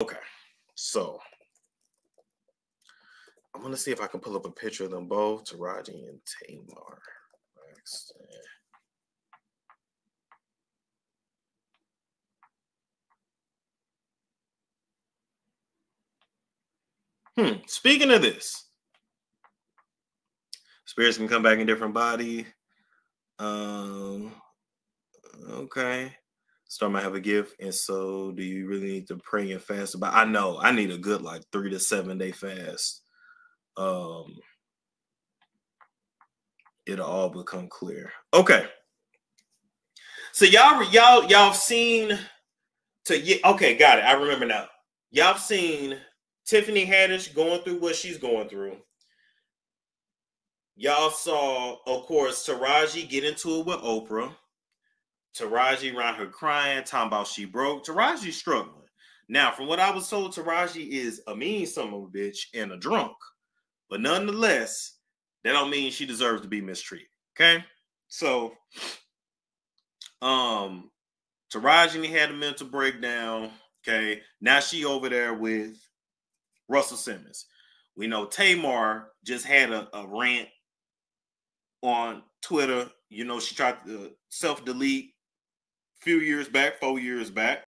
Okay, so I'm gonna see if I can pull up a picture of them both, Taraji and Tamar. Hmm. Speaking of this, spirits can come back in different body. Um. Okay. Storm might have a gift, and so do you really need to pray and fast? But I know I need a good like three to seven day fast. Um, it'll all become clear. Okay. So y'all, y'all, y'all seen to okay, got it. I remember now. Y'all seen Tiffany Haddish going through what she's going through. Y'all saw, of course, Taraji get into it with Oprah. Taraji around her crying, talking about she broke. Taraji struggling. Now, from what I was told, Taraji is a mean son of a bitch and a drunk. But nonetheless, that don't mean she deserves to be mistreated. Okay. So um Taraji had a mental breakdown. Okay. Now she over there with Russell Simmons. We know Tamar just had a, a rant on Twitter. You know, she tried to self delete a few years back, four years back.